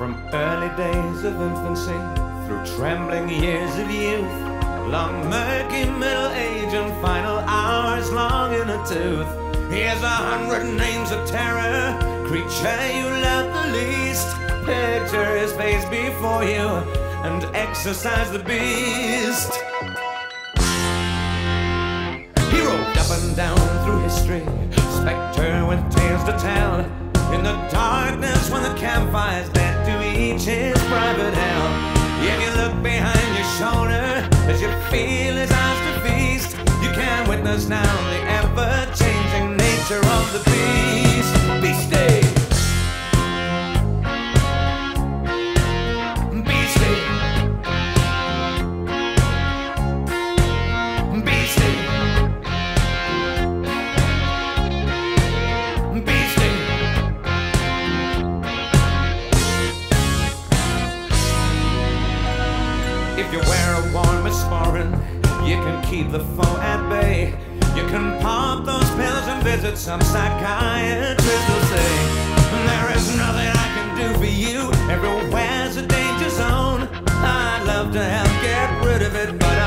From early days of infancy through trembling years of youth, long murky middle age and final hours long in a tooth. Here's a hundred names of terror, creature you love the least. Picture his face before you and exercise the beast. He up and down through history, spectre with tales to tell. In the darkness when the campfire's dead to his private hell. If you look behind your shoulder as you feel his eyes to feast, you can witness now a warm aspirin, you can keep the foe at bay. You can pop those pills and visit some psychiatrist will say there is nothing I can do for you. Everywhere's a danger zone. I'd love to help get rid of it, but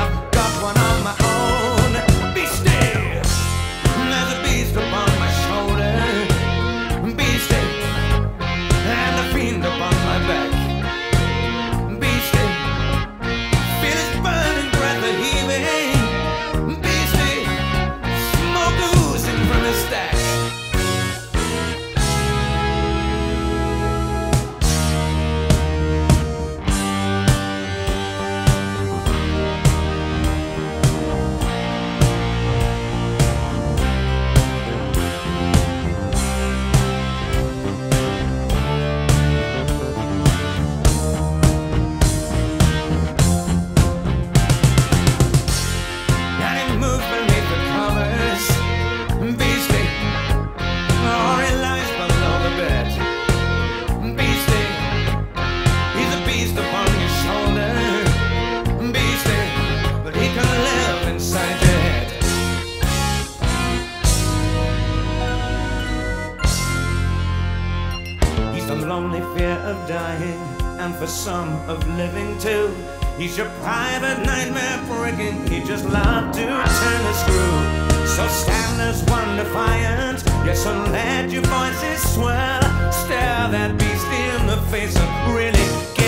Lonely fear of dying, and for some of living too. He's your private nightmare breaking. He just loved to turn the screw. So stand as one defiant. Yes, and let your voices swell. Stare that beast in the face really